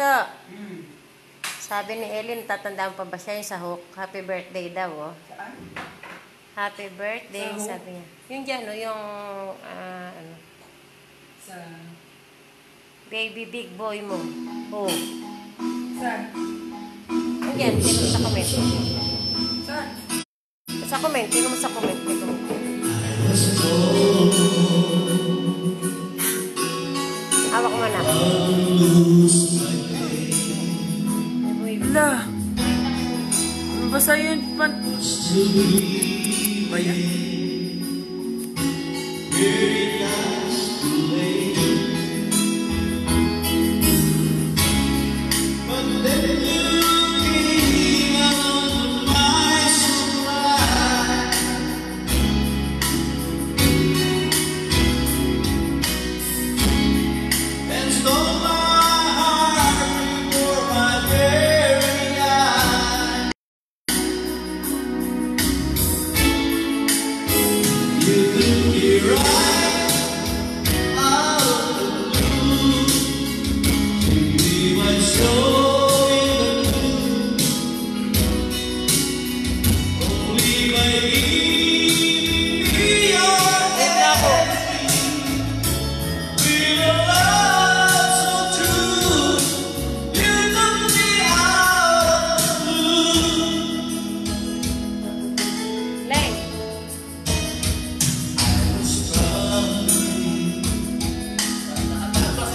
Bunso. Sabi ni Elin, tatandaan pa ba siya yung sa hook? Happy birthday daw, oh. Saan? Happy birthday, sa sabi niya. Yung dyan, no? Yung, uh, ano? Sa... Baby big boy mo. Oh. Saan? Yung dyan, tino mo sa comment. Saan? Sa comment, tino mo sa comment. Tino mo. 可以。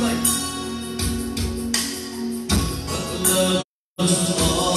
but the love of